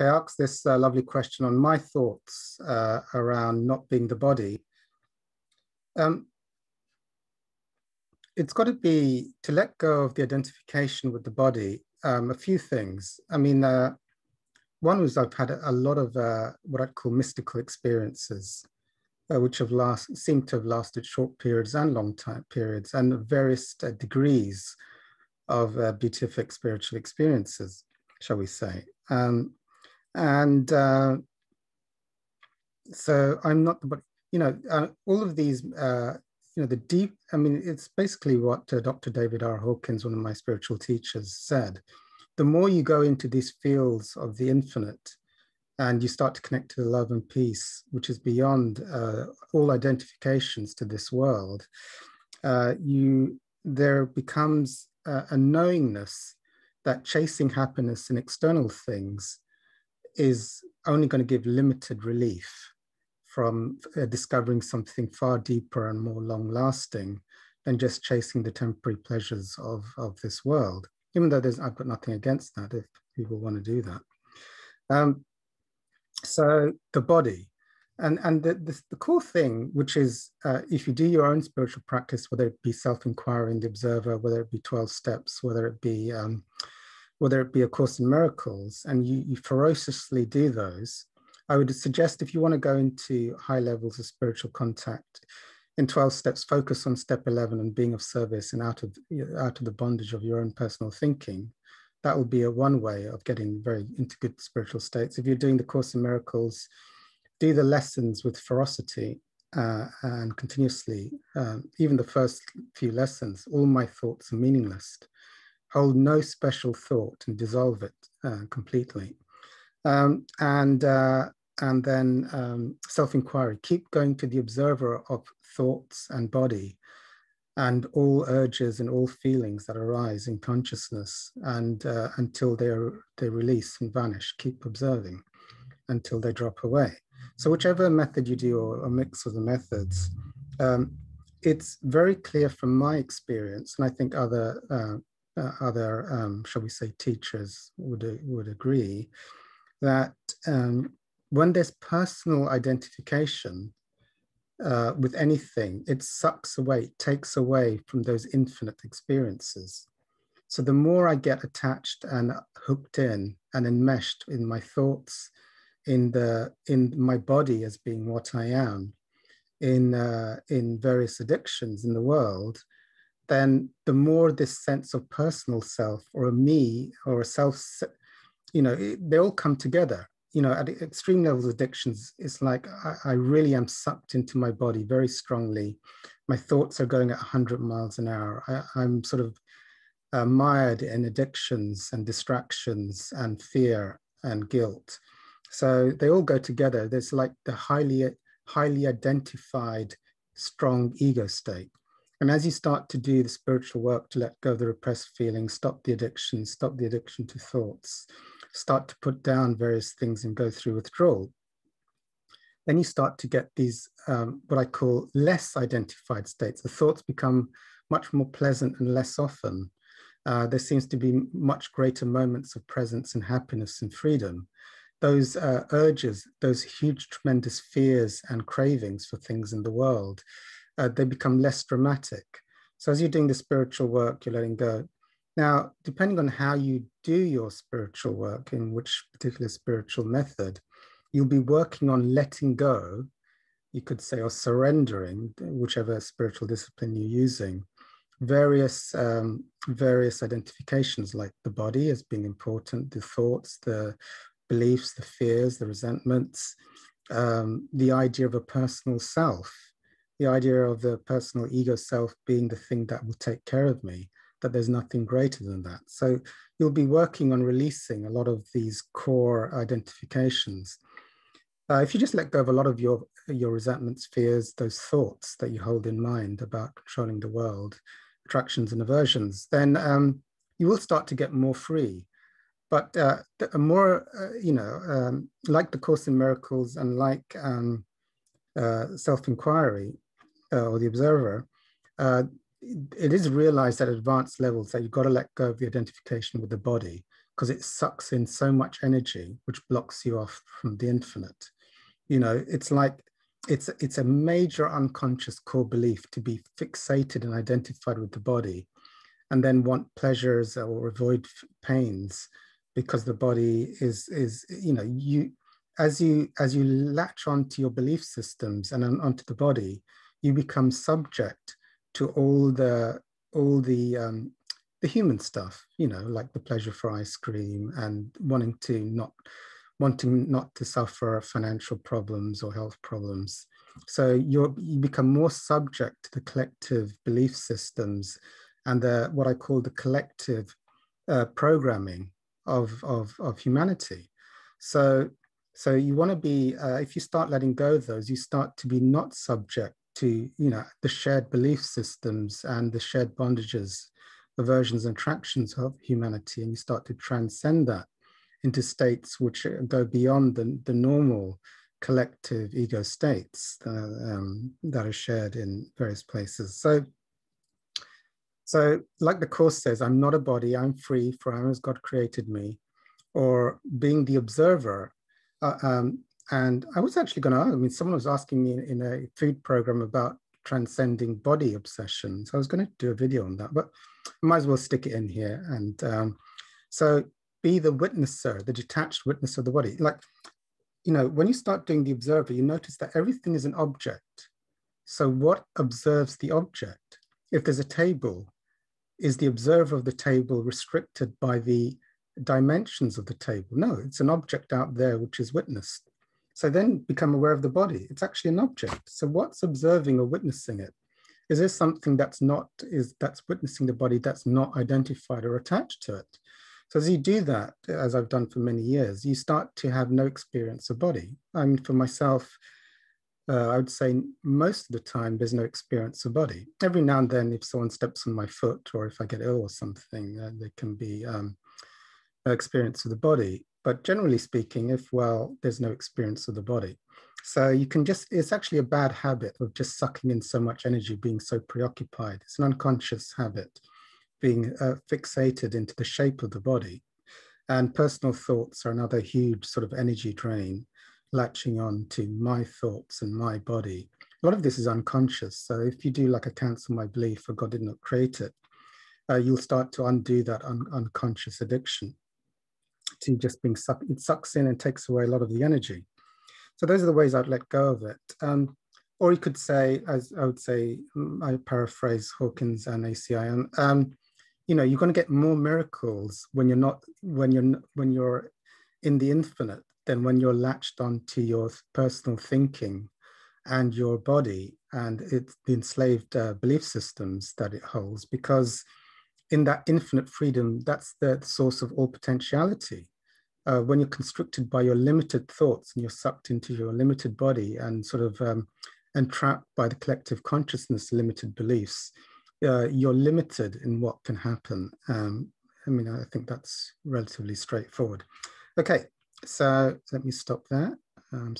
Asked this uh, lovely question on my thoughts uh, around not being the body. Um, it's got to be to let go of the identification with the body. Um, a few things. I mean, uh, one was I've had a, lot of uh, what I'd call mystical experiences, uh, which have last seem to have lasted short periods and long time periods, and various uh, degrees of beatific spiritual experiences, shall we say? Um, and uh, so I'm not, but you know, uh, all of these, uh, you know, the deep. I mean, it's basically what uh, Dr. David R. Hawkins, one of my spiritual teachers, said. The more you go into these fields of the infinite, and you start to connect to the love and peace, which is beyond uh, all identifications to this world, uh, you there becomes a knowingness that chasing happiness in external things is only going to give limited relief from uh, discovering something far deeper and more long lasting than just chasing the temporary pleasures of, of this world. Even though there's, I've got nothing against that if people want to do that. Um, so the body, and and the, the, the cool thing, which is uh, if you do your own spiritual practice, whether it be self-inquiry in the observer, whether it be 12 steps, whether it be um, whether it be a course in miracles, and you, you ferociously do those, I would suggest if you want to go into high levels of spiritual contact, in 12 steps, focus on step 11 and being of service and out of, out of the bondage of your own personal thinking. That will be a one way of getting very into good spiritual states. If you're doing the Course in Miracles, do the lessons with ferocity uh, and continuously. Um, even the first few lessons, all my thoughts are meaningless hold no special thought and dissolve it uh, completely. Um, and, uh, and then um, self-inquiry, keep going to the observer of thoughts and body and all urges and all feelings that arise in consciousness and uh, until they're, they release and vanish, keep observing until they drop away. So whichever method you do or a mix of the methods, um, it's very clear from my experience, and I think other uh, uh, other, um, shall we say, teachers would, would agree that um, when there's personal identification uh, with anything, it sucks away, it takes away from those infinite experiences. So the more I get attached and hooked in and enmeshed in my thoughts, in the in my body as being what I am, in uh, in various addictions in the world, then the more this sense of personal self or a me or a self, you know, it, they all come together. You know, at extreme levels of addictions, it's like I, I really am sucked into my body very strongly. My thoughts are going at 100 miles an hour. I, am sort of uh, mired in addictions and distractions and fear and guilt. So they all go together. There's like the highly, highly identified, strong ego state. And as you start to do the spiritual work to let go of the repressed feelings, stop the addiction, stop the addiction to thoughts, start to put down various things and go through withdrawal, then you start to get these, um, what I call less identified states. The thoughts become much more pleasant and less often. Uh, there seems to be much greater moments of presence and happiness and freedom. Those uh, urges, those huge, tremendous fears and cravings for things in the world, uh, they become less dramatic. So as you're doing the spiritual work, you're letting go. Now, depending on how you do your spiritual work, in which particular spiritual method, you'll be working on letting go, you could say, or surrendering, whichever spiritual discipline you're using, various um, various identifications like the body as being important, the thoughts, the beliefs, the fears, the resentments, um, the idea of a personal self, the idea of the personal ego self being the thing that will take care of me, that there's nothing greater than that. So you'll be working on releasing a lot of these core identifications. Uh, if you just let go of a lot of your, your resentments, fears, those thoughts that you hold in mind about controlling the world, attractions and aversions, then um, you will start to get more free. But uh, more, uh, you know, um, like the Course in Miracles and like um, uh, self-inquiry, uh, or the observer, uh, it is realized at advanced levels that you've got to let go of the identification with the body because it sucks in so much energy, which blocks you off from the infinite. You know, it's like it's it's a major unconscious core belief to be fixated and identified with the body, and then want pleasures or avoid pains because the body is is you know you as you as you latch onto your belief systems and onto the body, you become subject to all the all the um, the human stuff, you know, like the pleasure for ice cream and wanting to not wanting not to suffer financial problems or health problems. So you you become more subject to the collective belief systems and the what I call the collective uh, programming of, of, of humanity. So so you want to be uh, if you start letting go of those, you start to be not subject to you know the shared belief systems and the shared bondages, aversions and attractions of humanity, and you start to transcend that into states which go beyond the, the normal collective ego states uh, um, that are shared in various places. So, so like the Course says, I'm not a body, I'm free, for I as God created me, or being the observer. Uh, um, and I was actually going to, I mean, someone was asking me in, a food program about transcending body obsessions. I was going to do a video on that, but I might as well stick it in here. And um, so be the witnesser, the detached witness of the body. Like, you know, when you start doing the observer, you notice that everything is an object. So what observes the object? If there's a table, is the observer of the table restricted by the dimensions of the table? No, it's an object out there which is witnessed. So then become aware of the body. It's actually an object. So what's observing or witnessing it? Is there something that's not, is that's witnessing the body that's not identified or attached to it? So as you do that, as I've done for many years, you start to have no experience of body. I mean, for myself, uh, I would say most of the time there's no experience of body. Every now and then, if someone steps on my foot or if I get ill or something, uh, there can be um, experience of the body. But generally speaking, if well, there's no experience of the body. So you can just, it's actually a bad habit of just sucking in so much energy, being so preoccupied. It's an unconscious habit being uh, fixated into the shape of the body. And personal thoughts are another huge sort of energy drain, latching on to my thoughts and my body. A lot of this is unconscious. So if you do like a cancel my belief or God did not create it, uh, you'll start to undo that un unconscious addiction to just being sucked. It sucks in and takes away a lot of the energy. So those are the ways I'd let go of it. Um, or you could say, as I would say, I paraphrase Hawkins and ACI, um, you know you're going to get more miracles when you're not when you're when you're in the infinite than when you're latched onto your personal thinking and your body and it's the enslaved uh, belief systems that it holds because in that infinite freedom that's the source of all potentiality uh, when you're constricted by your limited thoughts and you're sucked into your limited body and sort of um, entrapped by the collective consciousness limited beliefs uh, you're limited in what can happen. Um, I mean, I think that's relatively straightforward. Okay, so let me stop there. Um,